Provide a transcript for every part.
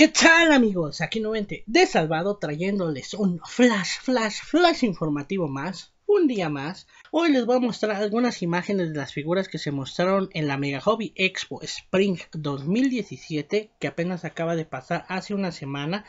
¿Qué tal amigos? Aquí nuevamente de Salvado trayéndoles un flash, flash, flash informativo más, un día más Hoy les voy a mostrar algunas imágenes de las figuras que se mostraron en la Mega Hobby Expo Spring 2017 que apenas acaba de pasar hace una semana.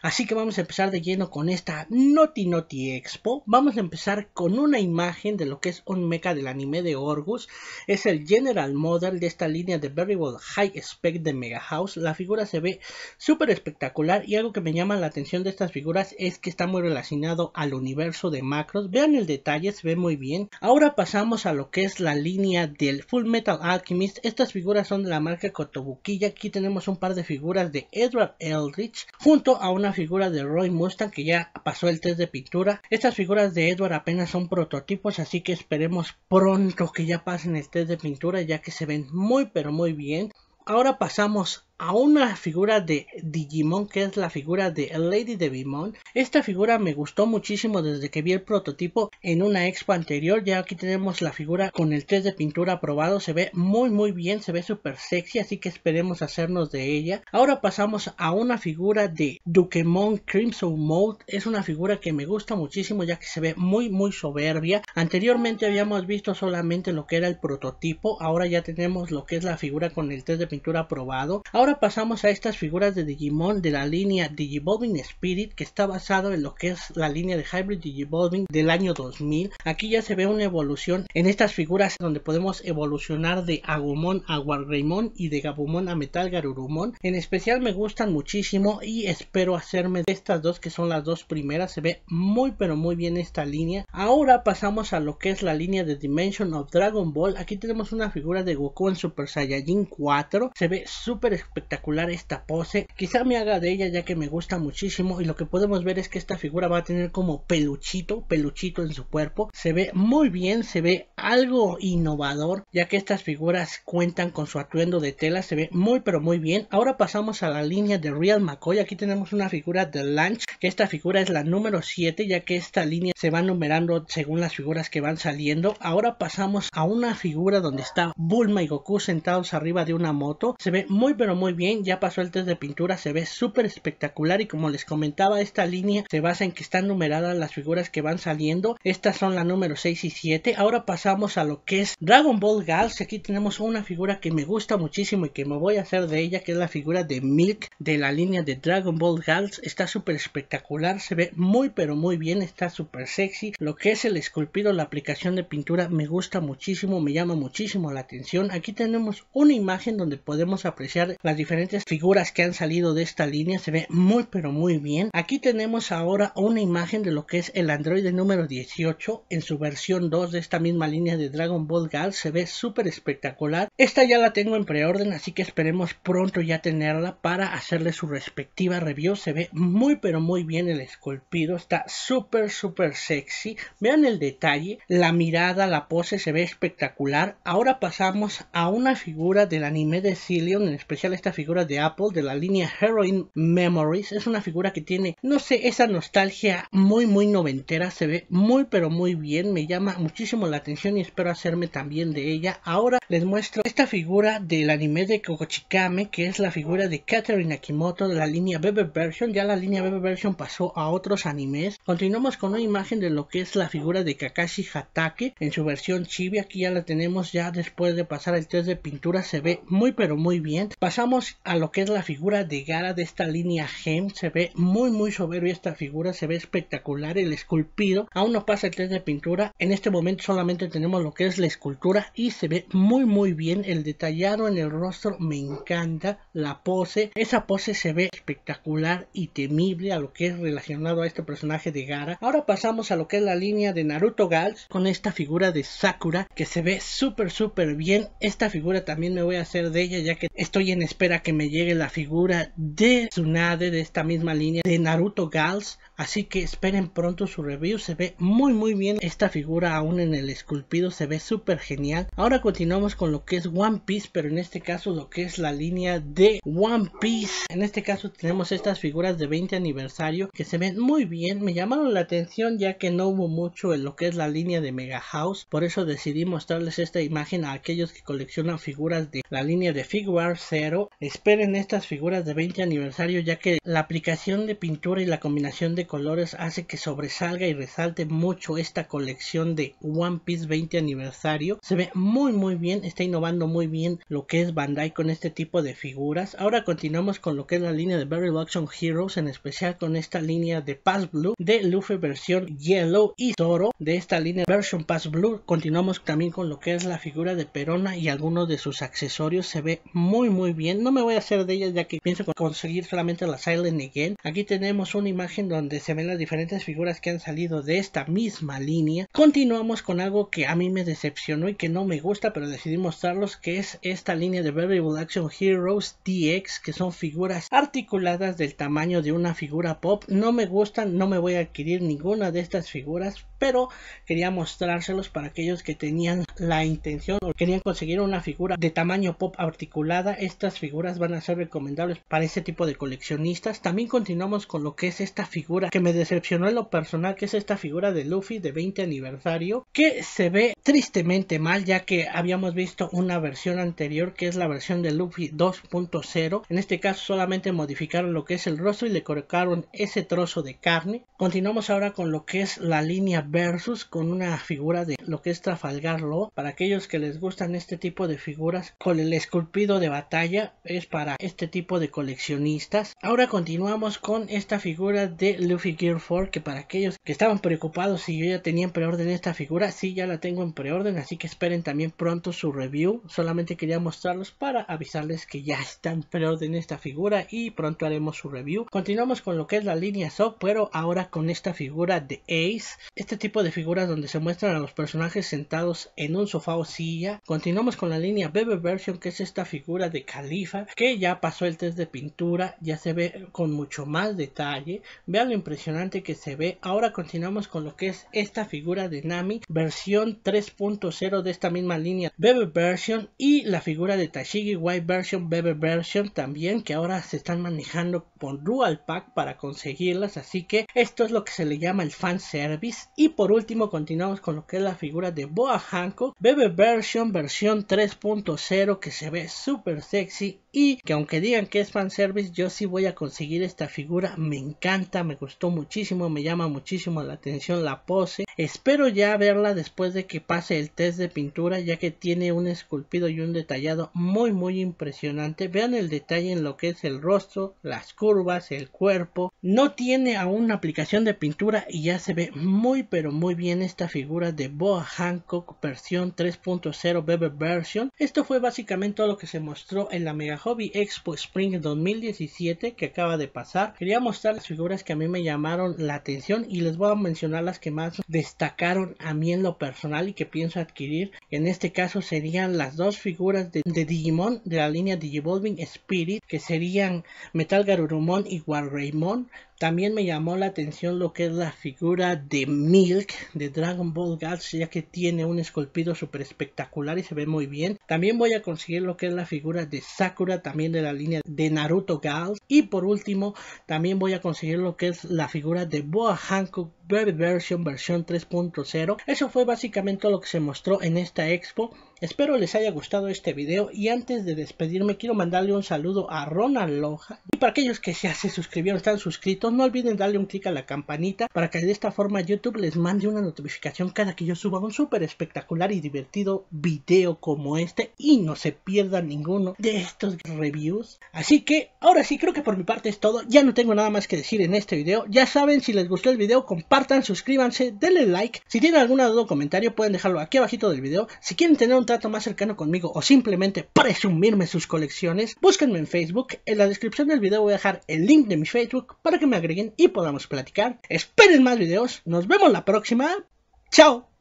Así que vamos a empezar de lleno con esta Noti Noti Expo. Vamos a empezar con una imagen de lo que es un mecha del anime de Orgus. Es el General Model de esta línea de Variable High Spec de Mega House. La figura se ve súper espectacular y algo que me llama la atención de estas figuras es que está muy relacionado al universo de macros. Vean el detalle, se ve muy bien. Ahora pasamos a lo que es la línea del Full Metal Alchemist. Estas figuras son de la marca Kotobukiya. Aquí tenemos un par de figuras de Edward Eldritch junto a una figura de Roy Mustang que ya pasó el test de pintura. Estas figuras de Edward apenas son prototipos, así que esperemos pronto que ya pasen el test de pintura ya que se ven muy pero muy bien. Ahora pasamos a una figura de Digimon que es la figura de Lady Devimon. Esta figura me gustó muchísimo desde que vi el prototipo en una expo anterior. Ya aquí tenemos la figura con el test de pintura aprobado. Se ve muy muy bien, se ve súper sexy, así que esperemos hacernos de ella. Ahora pasamos a una figura de Dukemon Crimson Mode. Es una figura que me gusta muchísimo ya que se ve muy muy soberbia. Anteriormente habíamos visto solamente lo que era el prototipo. Ahora ya tenemos lo que es la figura con el test de pintura aprobado. Ahora pasamos a estas figuras de Digimon de la línea Digivolving Spirit que está basado en lo que es la línea de Hybrid Digivolving del año 2000. Aquí ya se ve una evolución en estas figuras donde podemos evolucionar de Agumon a Wargreymon y de Gabumon a Metal Garurumon. En especial me gustan muchísimo y espero hacerme de estas dos que son las dos primeras. Se ve muy pero muy bien esta línea. Ahora pasamos a lo que es la línea de Dimension of Dragon Ball. Aquí tenemos una figura de Goku en Super Saiyajin 4. Se ve súper espectacular esta pose. Quizá me haga de ella ya que me gusta muchísimo y lo que podemos ver es que esta figura va a tener como peluchito, peluchito en su cuerpo. Se ve muy bien, se ve algo innovador ya que estas figuras cuentan con su atuendo de tela. Se ve muy pero muy bien. Ahora pasamos a la línea de Real McCoy. Aquí tenemos una figura de Lunch que esta figura es la número 7 ya que esta línea se va numerando según las figuras que van saliendo. Ahora pasamos a una figura donde está Bulma y Goku sentados arriba de una moto. Se ve muy pero muy bien, ya pasó el test de pintura, se ve súper espectacular y como les comentaba esta línea se basa en que están numeradas las figuras que van saliendo, estas son la número 6 y 7, ahora pasamos a lo que es Dragon Ball Gals, aquí tenemos una figura que me gusta muchísimo y que me voy a hacer de ella, que es la figura de Milk de la línea de Dragon Ball Gals, está súper espectacular, se ve muy pero muy bien, está súper sexy, lo que es el esculpido, la aplicación de pintura me gusta muchísimo, me llama muchísimo la atención, aquí tenemos una imagen donde podemos apreciar las diferentes figuras que han salido de esta línea se ve muy pero muy bien. Aquí tenemos ahora una imagen de lo que es el androide número 18 en su versión 2 de esta misma línea de Dragon Ball Gal se ve súper espectacular. Esta ya la tengo en preorden así que esperemos pronto ya tenerla para hacerle su respectiva review. Se ve muy pero muy bien el esculpido. Está súper súper sexy. Vean el detalle la mirada la pose se ve espectacular. Ahora pasamos a una figura del anime de Cillion en especial esta figura de Apple de la línea Heroin Memories. Es una figura que tiene, no sé, esa nostalgia muy, muy noventera. Se ve muy, pero muy bien. Me llama muchísimo la atención y espero hacerme también de ella. Ahora les muestro esta figura del anime de Kokochikame, que es la figura de Katherine Akimoto de la línea Bebe Version. Ya la línea Bebe Version pasó a otros animes. Continuamos con una imagen de lo que es la figura de Kakashi Hatake en su versión chibi. Aquí ya la tenemos ya después de pasar el test de pintura. Se ve muy, pero muy bien. Pasamos a lo que es la figura de Gara de esta línea Gem. Se ve muy muy soberbia esta figura, se ve espectacular el esculpido. Aún no pasa el test de pintura. En este momento solamente tenemos lo que es la escultura y se ve muy muy bien. El detallado en el rostro me encanta. La pose, esa pose se ve espectacular y temible a lo que es relacionado a este personaje de Gara. Ahora pasamos a lo que es la línea de Naruto Gals con esta figura de Sakura que se ve súper súper bien. Esta figura también me voy a hacer de ella ya que estoy en espera que me llegue la figura de Tsunade de esta misma línea de Naruto Gals Así que esperen pronto su review. Se ve muy muy bien esta figura aún en el esculpido. Se ve súper genial. Ahora continuamos con lo que es One Piece. Pero en este caso lo que es la línea de One Piece. En este caso tenemos estas figuras de 20 aniversario. Que se ven muy bien. Me llamaron la atención ya que no hubo mucho en lo que es la línea de Mega House. Por eso decidí mostrarles esta imagen a aquellos que coleccionan figuras de la línea de Figuar Zero. Esperen estas figuras de 20 aniversario ya que la aplicación de pintura y la combinación de colores hace que sobresalga y resalte mucho esta colección de One Piece 20 aniversario. Se ve muy muy bien, está innovando muy bien lo que es Bandai con este tipo de figuras. Ahora continuamos con lo que es la línea de Barry Action Heroes, en especial con esta línea de Pass Blue de Luffy versión Yellow y Zoro de esta línea Version Pass Blue. Continuamos también con lo que es la figura de Perona y algunos de sus accesorios. Se ve muy muy bien. No me voy a hacer de ellas ya que pienso conseguir solamente la Silent Again. Aquí tenemos una imagen donde se ven las diferentes figuras que han salido de esta misma línea. Continuamos con algo que a mí me decepcionó y que no me gusta, pero decidí mostrarlos, que es esta línea de Variable Action Heroes DX, que son figuras articuladas del tamaño de una figura pop. No me gustan, no me voy a adquirir ninguna de estas figuras, pero quería mostrárselos para aquellos que tenían la intención o querían conseguir una figura de tamaño pop articulada. Estas figuras van a ser recomendables para este tipo de coleccionistas. También continuamos con lo que es esta figura que me decepcionó en lo personal, que es esta figura de Luffy de 20 aniversario, que se ve tristemente mal ya que habíamos visto una versión anterior que es la versión de Luffy 2.0. En este caso solamente modificaron lo que es el rostro y le colocaron ese trozo de carne. Continuamos ahora con lo que es la línea versus con una figura de lo que es Trafalgar Law. Para aquellos que les gustan este tipo de figuras con el esculpido de batalla es para este tipo de coleccionistas. Ahora continuamos con esta figura de Luffy Gear 4 que para aquellos que estaban preocupados si yo ya tenía en preorden esta figura, sí ya la tengo en preorden, así que esperen también pronto su review. Solamente quería mostrarlos para avisarles que ya está en preorden esta figura y pronto haremos su review. Continuamos con lo que es la línea Soft, pero ahora con esta figura de Ace. Este tipo de figuras donde se muestran a los personajes sentados en un sofá o silla. Continuamos con la línea Bebe Version, que es esta figura de Califa, que ya pasó el test de pintura, ya se ve con mucho más detalle. Vean lo impresionante que se ve. Ahora continuamos con lo que es esta figura de Nami, versión 3.0 de esta misma línea Bebe Version y la figura de Tashigi White Version Bebe Version también, que ahora se están manejando con Dual Pack para conseguirlas. Así que esto es lo que se le llama el fan service. Y por último continuamos con lo que es la figura de Boa Hancock, Bebe Version versión 3.0 que se ve súper sexy y que aunque digan que es fanservice yo sí voy a conseguir esta figura. Me encanta me gustó muchísimo me llama muchísimo la atención la pose. Espero ya verla después de que pase el test de pintura ya que tiene un esculpido y un detallado muy muy impresionante. Vean el detalle en lo que es el rostro las curvas el cuerpo. No tiene aún una aplicación de pintura y ya se ve muy pero muy bien esta figura de Boa Hancock versión 3.0 Bebe Version esto fue básicamente todo lo que se mostró en la mega Hobby Expo Spring 2017 que acaba de pasar. Quería mostrar las figuras que a mí me llamaron la atención y les voy a mencionar las que más destacaron a mí en lo personal y que pienso adquirir. En este caso serían las dos figuras de, Digimon de la línea Digivolving Spirit que serían Metal Garurumon y Wargreymon. También me llamó la atención lo que es la figura de Milk de Dragon Ball Gals, ya que tiene un esculpido súper espectacular y se ve muy bien. También voy a conseguir lo que es la figura de Sakura, también de la línea de Naruto Gals. Y por último, también voy a conseguir lo que es la figura de Boa Hancock Baby Version versión 3.0. Eso fue básicamente lo que se mostró en esta expo. Espero les haya gustado este video y antes de despedirme quiero mandarle un saludo a Ronald Loja y para aquellos que ya se suscribieron, están suscritos, no olviden darle un clic a la campanita para que de esta forma YouTube les mande una notificación cada que yo suba un súper espectacular y divertido video como este y no se pierdan ninguno de estos reviews. Así que ahora sí creo que por mi parte es todo, ya no tengo nada más que decir en este video, ya saben si les gustó el video compartan, suscríbanse, denle like, si tienen alguna duda o comentario pueden dejarlo aquí abajito del video, si quieren tener un trato más cercano conmigo o simplemente presumirme sus colecciones, búsquenme en Facebook. En la descripción del video voy a dejar el link de mi Facebook para que me agreguen y podamos platicar. Esperen más videos. Nos vemos la próxima. Chao.